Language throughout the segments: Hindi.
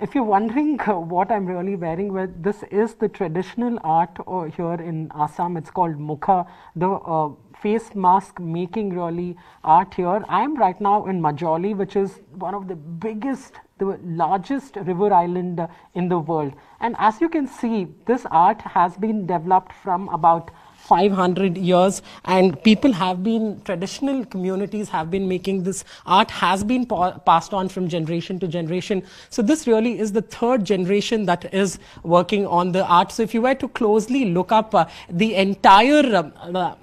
If you're wondering uh, what I'm really wearing, well, this is the traditional art uh, here in Assam. It's called Mukha, the uh, face mask making really art here. I'm right now in Majoli, which is one of the biggest, the largest river island uh, in the world. And as you can see, this art has been developed from about 500 years and people have been traditional communities have been making this art has been pa passed on from generation to generation. So this really is the third generation that is working on the art. So if you were to closely look up uh, the entire uh, uh,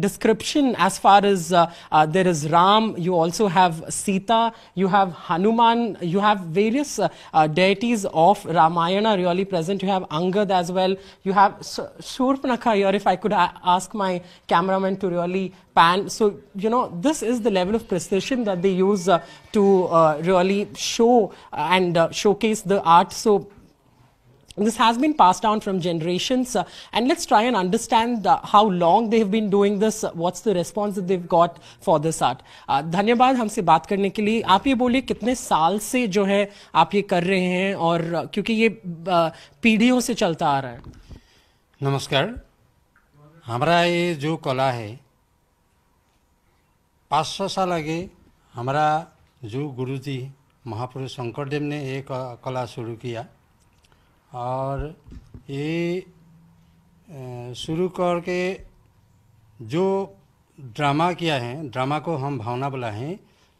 description as far as uh, uh, there is Ram, you also have Sita, you have Hanuman, you have various uh, uh, deities of Ramayana really present. You have Angad as well. You have Shurpanakha here, if I could ask my cameraman to really pan. So, you know, this is the level of precision that they use uh, to really show and showcase the art. So, this has been passed down from generations uh, and let's try and understand uh, how long they have been doing this uh, what's the response that they've got for this art uh, धन्यवाद करने के लिए आप ये बोलिए कितने साल से जो है आप ये कर रहे हैं और uh, क्योंकि ये uh, पीढ़ियों से चलता आ रहा है नमस्कार हमारा ये जो कला है पाँच सौ साल आगे हमारा जो गुरुजी महापुरुष शंकरदेव ने एक कला शुरू किया और ये शुरू करके जो ड्रामा किया है, ड्रामा को हम भावना बोला है,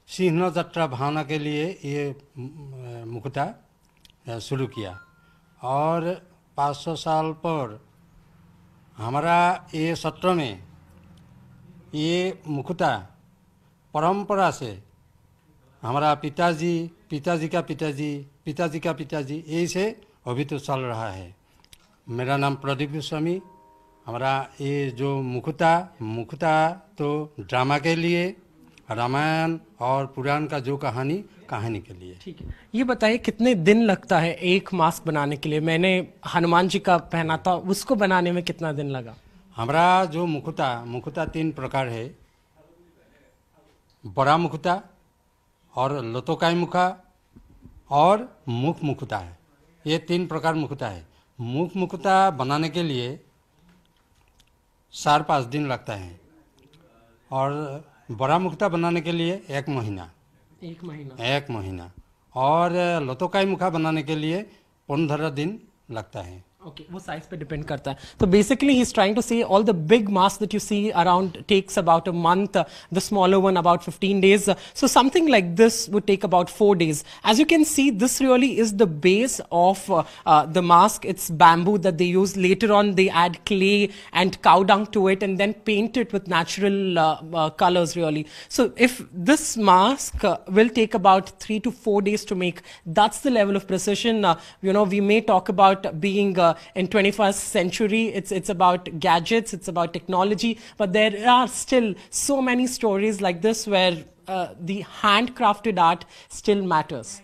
सिंह जत्रा भावना के लिए ये मुकुटा शुरू किया। और 500 साल पर हमारा ये सत्र में ये मुकुटा परंपरा से हमारा पिताजी पिताजी का पिताजी पिताजी का पिताजी यही से अभी तो चल रहा है। मेरा नाम प्रदीप गोस्वामी। हमारा ये जो मुखता मुखता तो ड्रामा के लिए रामायण और पुराण का जो कहानी कहानी के लिए। ठीक है। ये बताइए कितने दिन लगता है एक मास्क बनाने के लिए? मैंने हनुमान जी का पहना था उसको बनाने में कितना दिन लगा? हमारा जो मुखता मुखता तीन प्रकार है। बड़ा मुखता और लतोकाई मुखा और मुख मुखता है। ये तीन प्रकार मुखता है। मुख मुखता बनाने के लिए चार पाँच दिन लगता है। और बड़ा मुखता बनाने के लिए एक महीना। एक महीना। एक महीना। और लतोकाई मुखा बनाने के लिए पंद्रह दिन लगता है। Okay, वो size पे depend करता है. So basically he's trying to say all the big masks that you see around takes about a month, uh, the smaller one about 15 days. Uh, so something like this would take about four days. As you can see, this really is the base of uh, uh, the mask. It's bamboo that they use. Later on, they add clay and cow dung to it and then paint it with natural uh, uh, colors really. So if this mask will take about three to four days to make, that's the level of precision. you know, we may talk about being in 21st century. It's, it's about gadgets, it's about technology, but there are still so many stories like this where uh, the handcrafted art still matters.